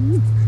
Mm-hmm.